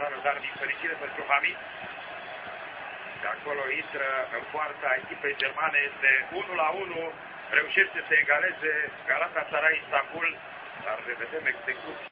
laterală, dar din fericire pentru Hamid. De acolo intră în poarta echipei germane, este 1 la 1, reușește să egaleze Galatasaray Istanbul, dar revedem execuție.